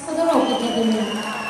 부드러웠기 때문입니다.